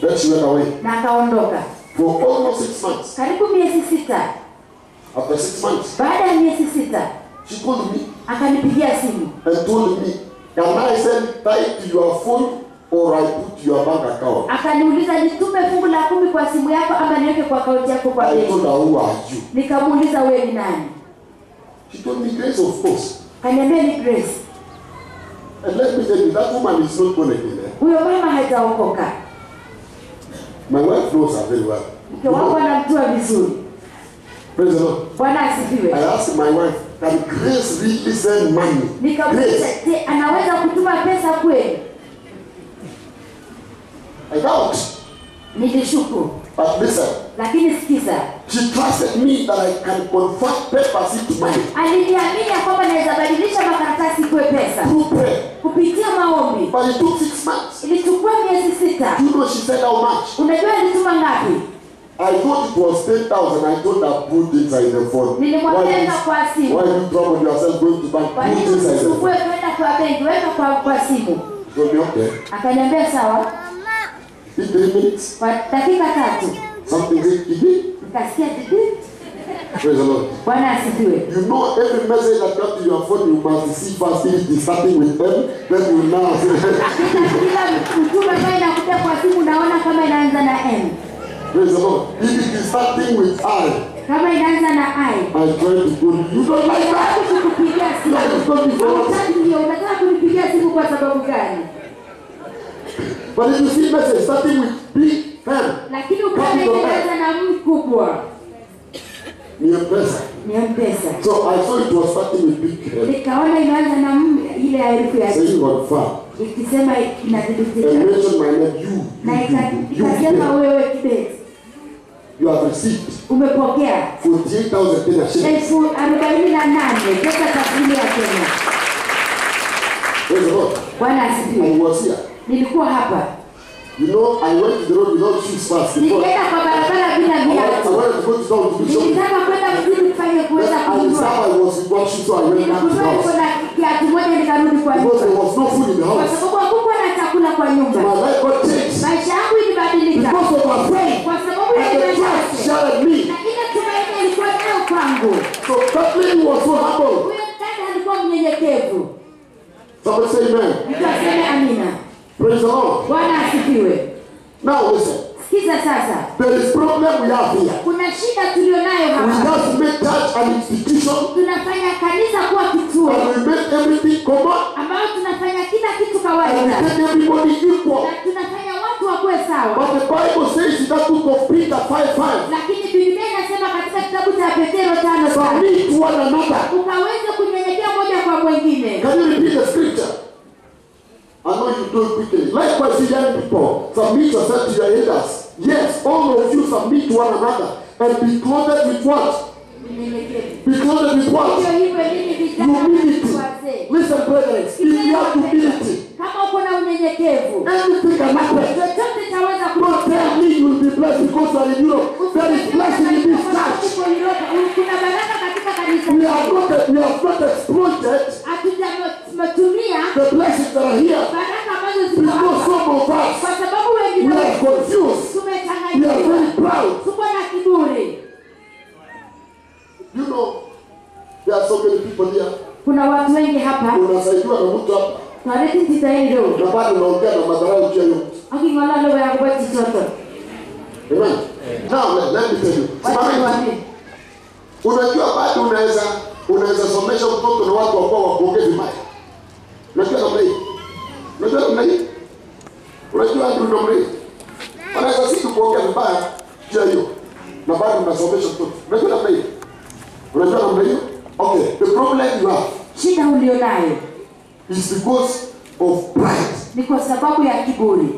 Then she went away. na akaondoka For almost six months. karibu miezi sita After six months, baada ya miezi sita she called me akanipigia simu and told me, Can I send tithe to your phone or I put your bank account? akaniuliza nitume fungu la kumi kwa simu yako ama niweke kwa akaunti yako kwa I benki told her, Who are you? nikamuuliza wewe ni nani She told me, Grace, of course. kaniambia ni grace And let me tell you, that woman is not born again. eh? huyo mama hajaokoka My wife knows her very well. mke wako anamjua vizuri Praise the Lord. bwana I asked my wife, Can Grace really send money? nikamuuliza Grace, je anaweza kutuma pesa kweli I doubt. nilishuku But listen, lakini sikiza she trusted me that I can convert papers into money aliniamini kwamba naweza badilisha makaratasi kuwe pesa through kupitia maombi But it took six months. ilichukua miezi sita you know she said how much? unajua alituma ngapi I thought it was 10,000. I thought that put inside the phone. Why nilimwambia you, kwa simu why you trouble yourself going to bank? Put nini in the phone. kwenda kwa benki weka kwa, kwa simu She okay. akaniambia sawa In three minutes, kwa dakika tatu. Nikasikia Praise the Lord. You know every message that comes to your phone, you must see first if it is starting with M, then you now Kila- kila mtume ambaye inakuja kwa simu naona kama inaanza na m. Praise the Lord. If it is starting with I, kama inaanza na i. I try to go. You don't like that? Kukupigia simu. Unataka kunipigia simu kwa sababu gani But if you see message starting with big M, lakini ukiona na m kubwa ni M-Pesa. ni mpesa So I saw it was starting with big M. nikaona inaanza na m ile herufi ya Saying juu confirm. ikisema And inathibitisha mention my name, you. na You, you, you, ikasema you, wewe kibeti you have received umepokea 48,000 Kenya shillings. elfu arobaini na nane pesa taslimu ya Kenya. Bwana asifiwe. Nilikuwa hapa, You know, I went to the road without shoes first. Nilienda kwa barabara bila viatu, nilitaka kwenda mjini kufanya kuweza kununua. na kiatu moja, nikarudi kwa nyumba, kwa sababu hakukuwa na chakula kwa nyumba. Maisha yangu ilibadilika Because of my faith. kwa sababu ya imani na ile tumaini ilikuwa nayo kwangu. So that was so humble. Huyo dada alikuwa mnyenyekevu. Somebody say amen. Mtu aseme amina. Praise the Lord. Bwana asifiwe. Now listen. Sikiza sasa, There is problem we have here. kuna shida tulionayo We hapa. just make church an institution tunafanya kanisa kuwa kituo and we make everything common ambayo tunafanya kila kitu and we kawaida make everybody equal. na tunafanya watu wakuwe sawa But the Bible says in that book of Peter 5 5, lakini biblia inasema katika kitabu cha petero tano tano, submit one another. ukaweze kunyenyekea moja kwa mwingine Can you repeat the scripture? I know you do it quickly. You young people, submit yourself to your elders. Yes, all of you submit to one another and be clothed with what? Be clothed with what? Humility. Listen, brethren, if you have humility, kama uko na unyenyekevu anything can happen. chochote chaweza Don't tell me you will be blessed because you are in Europe. There is blessing in this church. kuna baraka katika kanisa We are not, twareti ntitairo na bado unaongea na madharau juu mtu. aking'ola logo ya kuba chichoto Amen. Now let, let me tell you. Simameni. Unajua bado unaweza unaweza somesha mtoto na watu ambao wakuongea vibaya. Unajua namna hii? Unajua namna hii? Unajua ndio namna hii? Wanaweza sisi kuongea vibaya juu hiyo. Na bado unasomesha mtoto. Unajua namna hii? Unajua namna hiyo? Okay, the problem you have shida ulionayo is because of pride. ni kwa sababu ya kiburi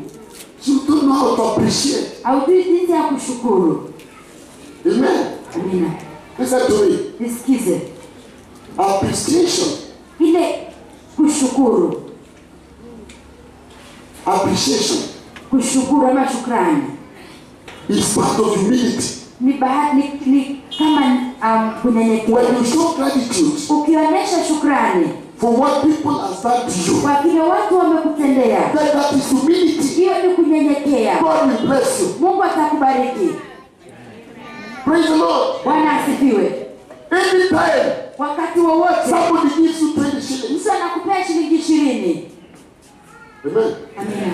You don't know how to appreciate. haujui jinsi ya kushukuru Amen. amina Listen to me. nisikize Appreciation. ile kushukuru Appreciation kushukuru ama shukrani is part of humility. ni, bahati ni, ni kama um, kunyenyekea When you show gratitude ukionyesha shukrani for what people have done to you. kwa kile watu wamekutendea. That that is humility. Hiyo ni kunyenyekea. God will bless you. Mungu atakubariki. Praise the Lord. Bwana asifiwe. Anytime Wakati wowote somebody gives you 20 shillings, mtu anakupea shilingi ishirini, amen. amina,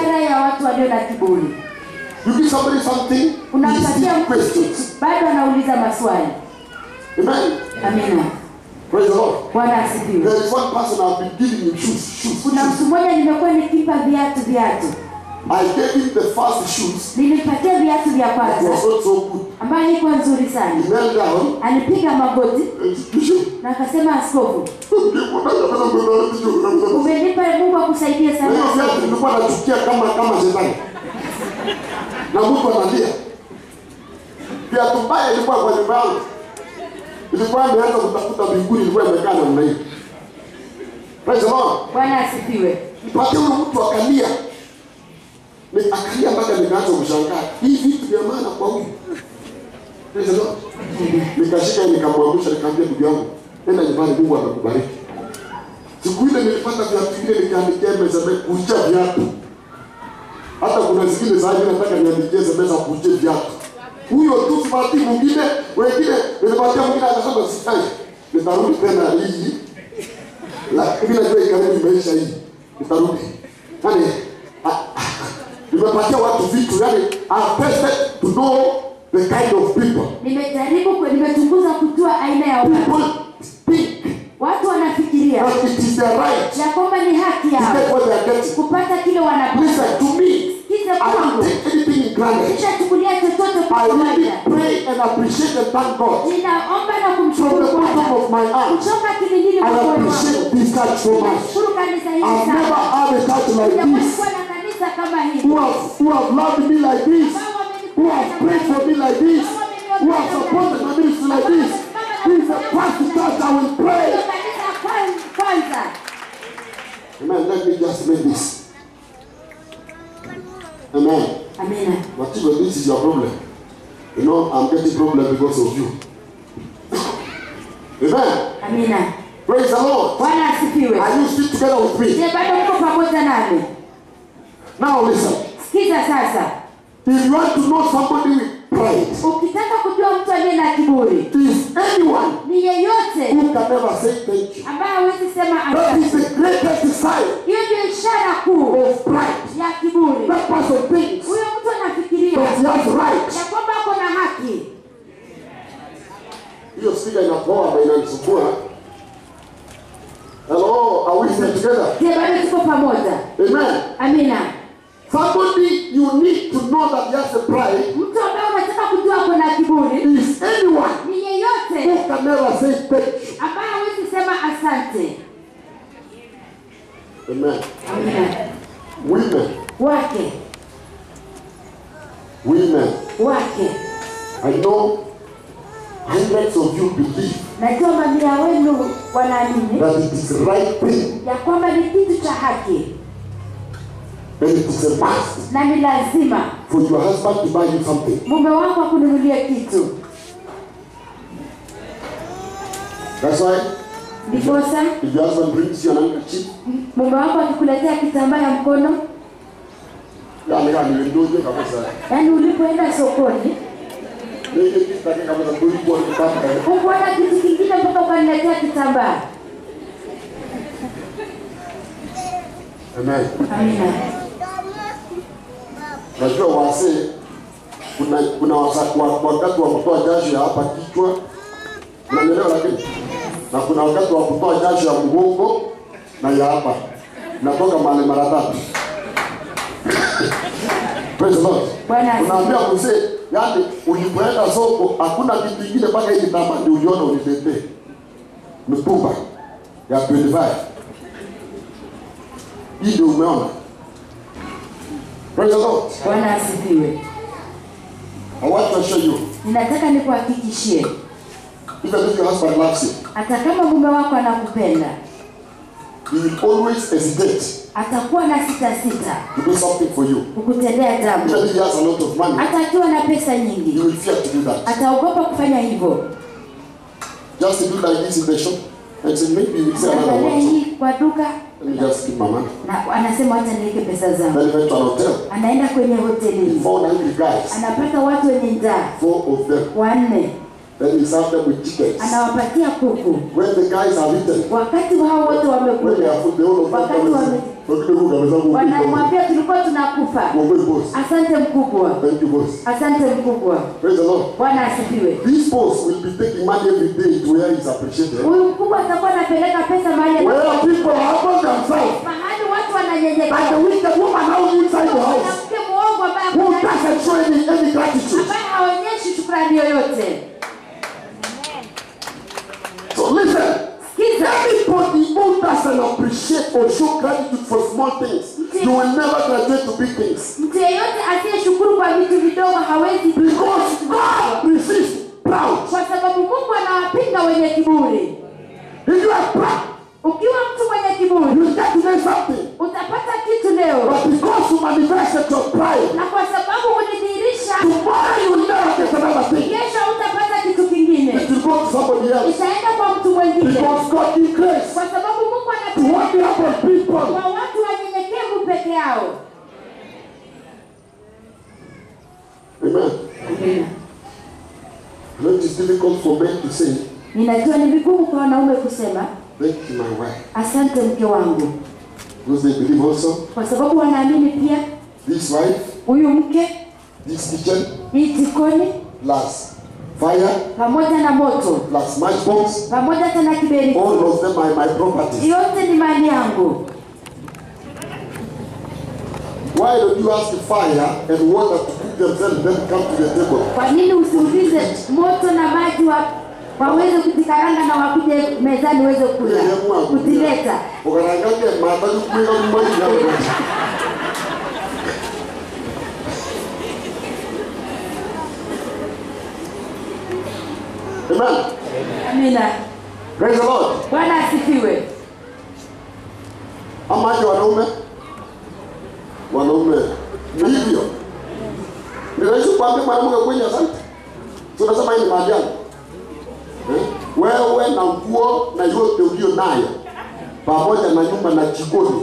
ishara ya watu walio na kiburi. You give somebody something, Unampatia mtu bado anauliza maswali. Amen. Amina. Praise the Lord. Bwana asifiwe. There is one person I've been giving him shoes, shoes, Kuna mtu mmoja nimekuwa nikipa viatu viatu, I gave him the first shoes. nilimpatia viatu vya was kwanza not so good. ambayo ilikuwa nzuri He sana. knelt down Alipiga magoti na akasema, askofu, umenipa Mungu akusaidie sana. hiyo viatu nilikuwa nachukia kama kama shetani. Na Mungu anambia Viatu mbaya ilikuwa kwa nyumba yangu. Ilikuwa imeanza kutafuta mbinguni ilikuwa imekaa namna hii. Praise the Lord. Bwana asifiwe. Nipatie huyo mtu akalia. Ni akalia mpaka nikaanza kushangaa. Hii vitu vya maana kwa huyu. Praise the Lord. Nikashika nikamwangusha nikamwambia ndugu yangu, nenda nyumbani Mungu amekubariki. Siku ile nilipata viatu vile nikaandikia meza kuja viatu. Hata kuna zingine za hivi nataka niandikie meza kuja viatu. Huyo tu sipati mwingine, wengine nilipatia mwingine akasema sitaki. Nitarudi tena hii. Lakini najua ikaribu maisha hii. Nitarudi. Yaani ah, ah, nimepatia watu vitu yani I tested to know the kind of people. Nimejaribu kwa nimechunguza kujua aina ya watu. Watu wanafikiria that it is their right ya kwamba ni haki yao kupata kile wanapata. Kwangu, kishachukulia chochote kwa kawaida. Ninaomba na kumshukuru Bwana. kutoka kilindini moyo wangu. Nashukuru kanisa hili sana. na kanisa kama hili. Who have, loved me like this, who have prayed for me like this, who have supported my ministry like this. This is the first church I will pray. Ndio kanisa kwan- kwanza. Amen. Let me just make this. Amen. Amina. But if this is your problem, you know, I'm getting problem because of you. Amen. Amina. Praise the Lord. Bwana asifiwe. Are you still together with me? Je, bado mko pamoja nami? Now listen. Sikiza sasa. If you want to know somebody with pride, Ukitaka kujua mtu aliye na kiburi is anyone ni yeyote who can never say thank you. ambaye hawezi sema That is asante. the greatest sign Hiyo ndio ishara kuu of pride. ya kiburi. That person thinks Huyo mtu anafikiria that he has right. ya kwamba ako na haki. Hiyo spika inapoa na inanisumbua. Hello, are we still together? Je, bado tuko pamoja? Amen. Amina. Somebody you need to know that he has a pride Mtu ambaye unataka kujua ako na kiburi is anyone ni yeyote who can never say thank you. ambaye hawezi sema asante. Amen. Amina. Women, Wake, women. wake. I know hundreds of you believe Najua mamia wenu wanaamini that it is right thing ya kwamba ni kitu cha haki and it is a must na ni lazima for your husband to buy you something. mume wako akununulie kitu. That's why Ndiposa if your husband brings you an handkerchief, mume wako akikuletea kitambaa ya mkono, yaani ulipoenda sokoni hukuona kitu kingine mpaka ukaniletea kitambaa. Amen. Amina. Najua wasee kuna kuna wakati wa kutoa jasho ya hapa kichwa, unanielewa? Lakini na kuna wakati wa kutoa jasho ya mgongo na ya hapa, natoka mahali mara tatu. Praise the Lord. Unaambia mzee, yani ulipoenda soko hakuna kitu kingine mpaka hii kitambaa ndio uliona uniletee. Mtumba ya 25. Hii ndio umeona. Praise the Lord. Bwana asifiwe. I want to show you ninataka nikuhakikishie even if your husband loves you, hata kama mume wako anakupenda he will always hesitate atakuwa na sita sita to do something for you. kukutendea jambo he has a lot of money, Atakuwa na pesa nyingi. he will fear to do that. ataogopa kufanya hivyo Just to do like this in the shop and say, maybe you say another one. hii kwa duka Let me just keep my money. na anasema acha niweke pesa zangu Then he went to an hotel. anaenda kwenye hoteli. Four hungry guys, anapata watu wenye njaa four of them. wanne Then he served them with chickens. anawapatia kuku When the guys are eaten, wakati hao wote when they wamekula are of Wakati wame- wanamwambia tulikuwa tunakufa asante mkubwa Thank you, boss. asante mkubwa Praise the Lord. bwana asifiwe This boss will be taking money every day to where he's appreciated. huyu mkubwa atakuwa anapeleka pesa mahali Where people humble themselves. mahali watu wananyenyekea. But the wicked woman now inside the house mwanamke muongo ambaye who doesn't show any, any gratitude. ambaye haonyeshi shukrani yoyote So listen, sikiza anybody who doesn't appreciate or show gratitude for small things, you will never graduate to big things. mtu yeyote asiyeshukuru kwa vitu vidogo hawezi Because God resists proud. kwa sababu mungu anawapinga wenye kiburi If you are proud, ukiwa mtu mwenye kiburi you get to know something. utapata kitu leo But because you manifested your pride, na kwa sababu ulidhihirisha tomorrow you never get another thing. kesho utapata kitu kingine It will go to somebody else. itaenda kwa mtu mwingine Because God gives grace kwa sababu humble people. kwa watu wanyenyekevu peke yao Amen. Amina. I know it difficult for men to say, ninajua ni vigumu kwa wanaume kusema thank you, my wife. asante mke wangu Because they believe also, kwa sababu wanaamini pia this wife, huyu mke this kitchen, hii jikoni fire, pamoja na moto plus matchbox, pamoja tena kiberiti all of them are my property. yote ni mali yangu. Why don't you ask the fire and water to cook themselves, then come to the table? kwa nini usiulize moto na maji wa waweze kuzikaranga na wakuje mezani uweze kula? Kuzileta ukarangange mataji kumweka mmoja na Amen. amina. Praise the Lord. bwana asifiwe Ama aje wanaume? Wanaume ni hivyo. Ni rahisi kuambia mwanamke kwenye asante. Tunasema hii ni maajabu. Eh? Wewe na nguo na yote ulio nayo pamoja na nyumba na jikoni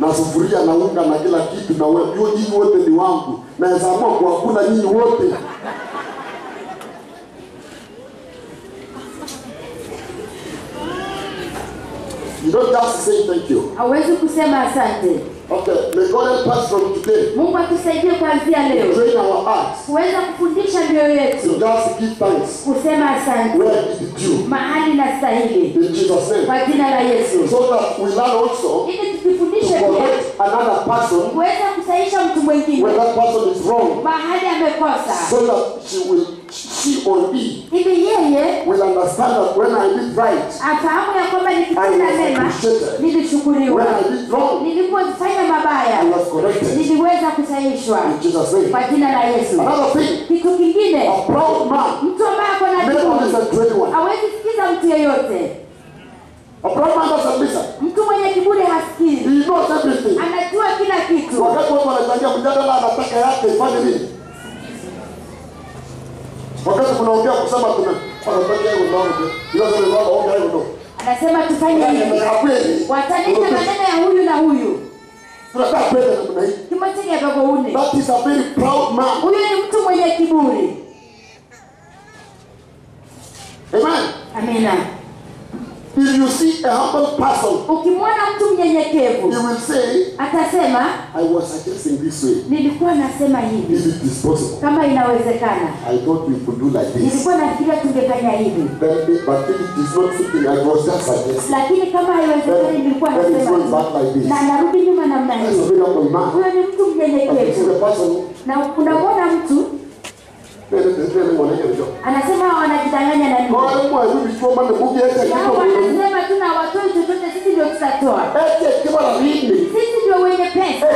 na sufuria na unga na kila kitu na hiyo nyinyi wote ni wangu. Naweza amua kuwakula nyinyi wote. You don't just say thank you. hauwezi kusema asante. Okay, may God help us from today. mungu atusaidie kuanzia leo. Train our hearts. Kuweza kufundisha mioyo to yetu just give thanks. Kusema asante. Where it is due. mahali na stahili In Jesus' name. kwa jina la yesu. So that we learn also ili to tujifundishe pia. another person kuweza kusahisha mtu mwingine. when that person is wrong. mahali amekosa. So that she will, she or he ili yeye will understand that when I did right, afahamu ya kwamba was mema appreciated. when I did wrong, nilipofanya I mabaya was corrected. niliweza kusahishwa kwa jina la yesu. Another thing, kitu kingine a proud man. mtu ambaye ako na kiburi hawezi sikiza mtu yeyote. A proud man doesn't listen. mtu mwenye kiburi hasikii. Anajua kila kitu. Wakati watu wanachangia mjadala anataka yake ifanye nini wakati kunaongea kusema anasema tufanye hivi. ya kweli watanisha maneno ya huyu na huyu. Ya baba une. That is a very proud man. Huyu ni mtu mwenye kiburi. Amen. Amina if you see a humble person ukimwona mtu mnyenyekevu he will say atasema i was addressing this way. Nilikuwa nasema hivi. If it is possible kama inawezekana. I thought we could do like this. Nilikuwa nafikiria tungefanya hivi. Then but if it is not something i was just suggesting. Lakini kama haiwezekani nilikuwa nasema na narudi nyuma namna man huyo ni mtu mnyenyekevu. na unamwona mtu anasema wanajidanganya na tuna watoi chochote, sisi ndio tutatoa, ndio wenye pesa,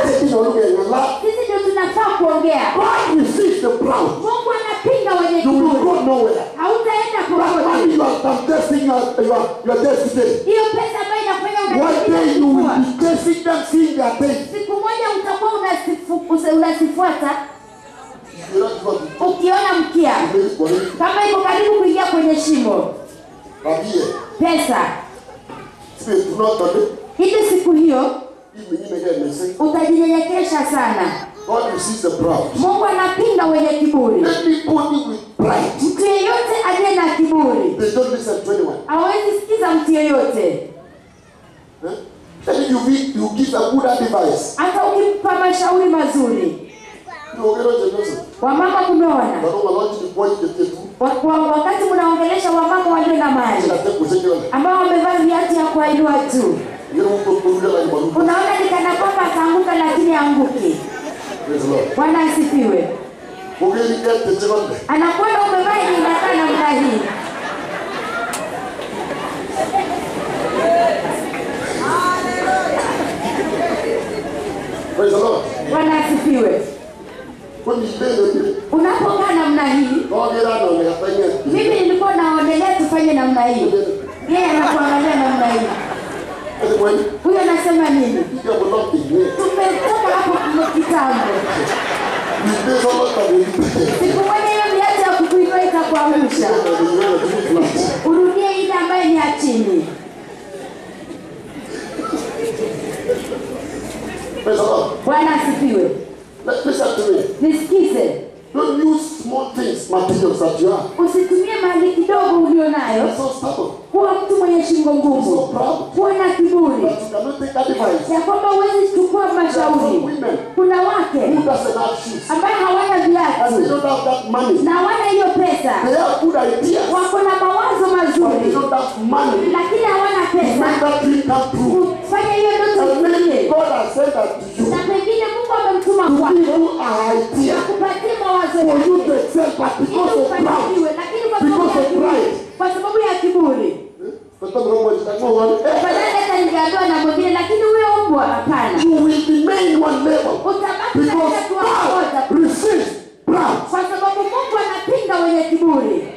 ndio tunafaa kuongea. Mungu anapinga wenye hautaenda. Hiyo pesa ambayo inakufanya siku moja utakuwa unasifuata ukiona mkia kama iko karibu kuingia kwenye shimo pesa. Ili siku hiyo utajinyenyekesha sana. God receives the mungu anapinga wenye kiburi. Mtu yeyote aliye na kiburi hawezi sikiza mtu yeyote. Advice. hata ukimpa mashauri mazuri You will get Joseph. Wamama kumeona But no one to point the tattoo. Wa- wa- wakati mnaongelesha wamama walio na mali ambao wamevaa viatu ya kuainua tu unaona ni kana kwamba akaanguka, lakini anguki bwana asifiwe anakwenda umevaa yenye namna hii Praise the Lord. bwana asifiwe When you lay the unapokaa namna hii mimi nilikuwa naonelea tufanye namna hii. Yeye anakuangalia namna hii. Huyo anasema nini? Tumetoka hapo kitambo. Siku moja hiyo viatu ya kukuinua itakuangusha urudie ile ambaye ni ya bwana Listen to me. nisikize. Don't use small things, materials that you have. usitumie mali kidogo ulio nayo. Kuwa mtu mwenye shingo ngumu. Kuwa na kiburi. Ya kwamba huwezi chukua mashauri. kuna wake ambayo hawana viatu. Na hawana hiyo pesa. Wako na mawazo mazuri. lakini hawana pesa. Kufanya hiyo ndoto kupatia mawazo For you to excel, kwa sababu ya kiburi ningeambiwa na mwingine lakini huyo mbwa hapana kwa sababu mungu anapinga wenye kiburi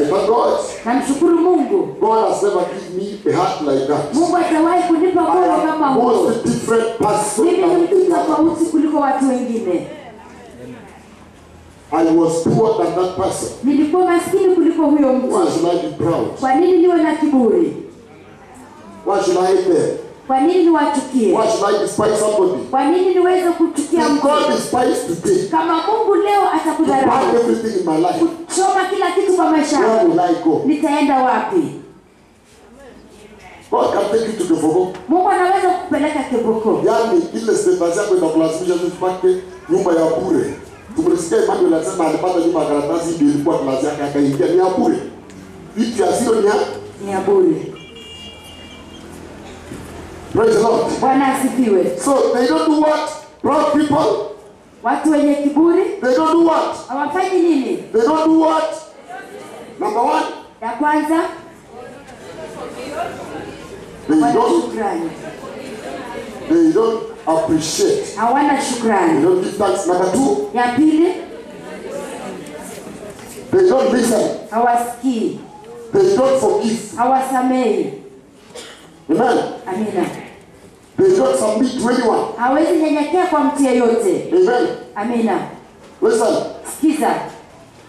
Thank God. namshukuru mungu God has never given me a heart like that. mungu atawahi kunipa moyo I kama am huo most different person mimi ni mtu tofauti kuliko watu wengine I was poor than that person. nilikuwa maskini kuliko huyo Why should I be proud? kwa nini niwe na kiburi Why should I hate them? Kwa nini niwachukie? Why should I despise somebody? kwa nini niweze kuchukia mtu? God despises today, kama mungu leo atakudharau. Burn everything in my life, Kuchoma kila kitu kwa maisha where will I go? nitaenda wapi? God can take you to kiboko. Mungu anaweza kukupeleka kiboko Yaani ile sema zako inakulazimisha tu tupate nyumba ya bure. Tumesikia Emmanuel anasema alipata nyumba ya karatasi ndio ilikuwa klasi yake akaingia. Ni ya bure. Vitu ya sio ni ya bure praise the Lord. bwana asifiwe So they don't do what? Proud people, watu wenye kiburi they don't do what? hawafanyi nini They don't do what? Number one, ya kwanza they don't shukrani they don't appreciate. hawana They don't give thanks. Number two, ya pili they don't listen. hawasikii They don't forgive. hawasamehi Amen. amina They don't submit to anyone. hawezi nyenyekea kwa mtu yeyote. Amen. amina. Listen, sikiza.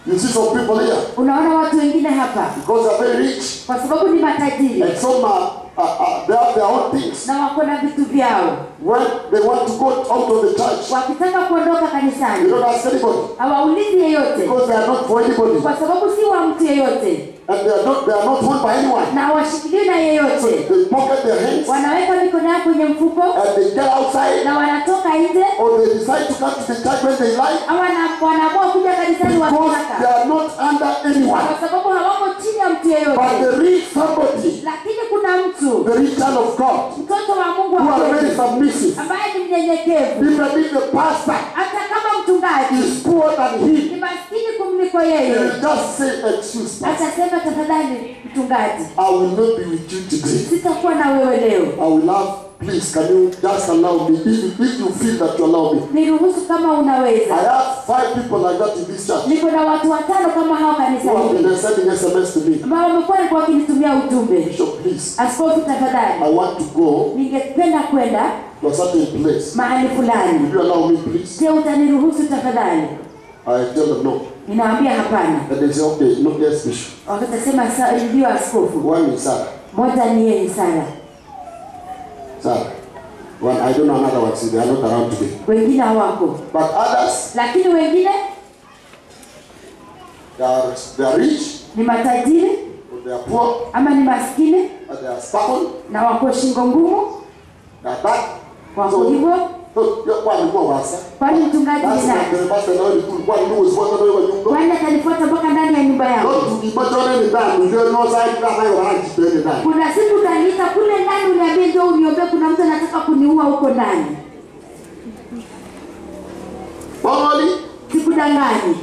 You see some people here. Unaona watu wengine hapa? Because they're very rich. Kwa sababu ni matajiri. And some are, uh, uh, they have their own things. na wako na vitu vyao. When they want to go out of the church, wakitaka kuondoka they kanisani don't ask anybody. hawaulizi yeyote. Because they are not for anybody. Kwa sababu si wa mtu yeyote and they are not they are not fooled by anyone. na washikiliwi na yeyote. They pocket their hands. Wanaweka mikono yao kwenye mfuko. And they get outside. Na wanatoka nje. Or they decide to come to the church when they like. Au wanaamua kuja kanisani because they wakitaka are not under anyone. kwa sababu hawako chini ya mtu But yeyote there is somebody, lakini kuna mtu. The rich child of God, mtoto wa mungu who are very submissive. ambaye ni mnyenyekevu. Even if the pastor hata kama mchungaji. is poor than he yeye just say, excuse me, atasema tafadhali mtungaji I will not be with you today. sitakuwa na wewe leo I will have please, can you just allow me, if, if you feel that you allow me. niruhusu kama I have five people like that in this church niko na watu watano kama hao kanisa who have been sending SMS to me. ambao wamekuwa walikuwa wakinitumia ujumbe Bishop, please, askofu tafadhali I want to go ningependa kwenda to a certain place. mahali fulani Will you allow me, please? je utaniruhusu tafadhali I tell them no. Ninawaambia hapana. Wakatasema ndio askofu. One is Sarah. moja ni yeye sara. Sarah. Well, I don't know another one, they are not around today. wengine hawako. But others, lakini wengine? They are, they are rich, ni matajiri? or they are poor, ama ni maskini? But they are stubborn, na wako shingo ngumu? They are bad. wako hivyo? So, kwani kwa wasa? kwani mchungaji ni nani na basi na wewe kwani ndio usifuata wewe nyumba. kwani atanifuata mpaka ndani ya nyumba ndani, ndio no kama tena ndani. kuna siku utaniita kule ndani uniambie ndio uniombe kuna mtu anataka kuniua huko ndani Normally, sikudanganyi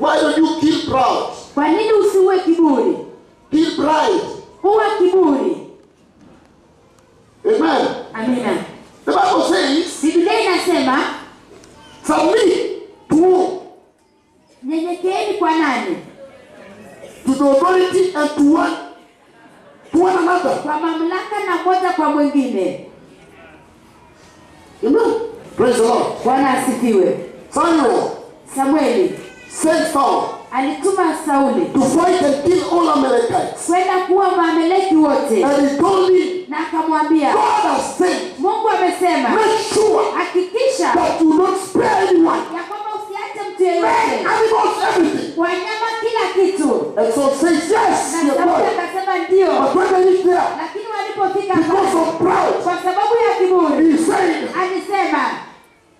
why don't you kill proud? kwa nini usiue kiburi Kill pride. uwe kiburi Amen. amina The Bible says, biblia inasema submit to who? nyenyekeeni kwa nani To the authority and to one to one another. kwa mamlaka na moja kwa mwingine Amen. Praise the Lord. bwana asifiwe Samuel samueli sent Saul alituma sauli to fight and kill all Amalekites. kwenda kuwa maameleki wote And he told him, na akamwambia God has said, mungu amesema make sure hakikisha that you don't spare anyone. ya kwamba usiache mtu yeyote animals, everything. wanyama kitu. And so yes, akasema ndio. Lakini walipofika kwa sababu ya kiburi alisema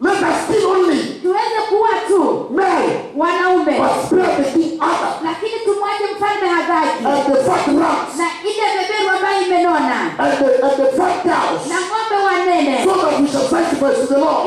let us kill only tuweze kuwa tu men, wanaume. but spare the king lakini tumwache mfalme hadhaki And the fat rams, na ile beberu ambayo imenona. And the, and the fat cows, na ng'ombe wanene. So that we shall sacrifice to the Lord.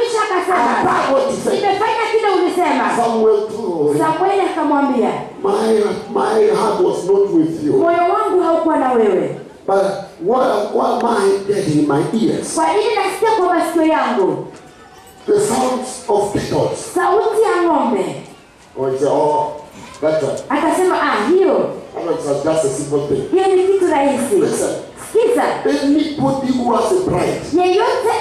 said, akasema said. nimefanya kile ulisema. Samueli akamwambia moyo wangu haukuwa na wewe. But what, what am I in my ears? kwa nini nasikia kwa masikio yangu? The sounds of kettles. sauti ya ng'ombe. Oh, that's akasema ah hiyo. a simple thing. hiyo ni kitu rahisi. Listen, sikiza. Anybody who has a pride, yeyote